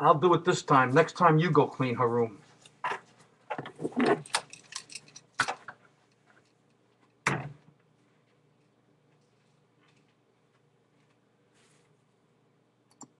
I'll do it this time. Next time you go clean her room.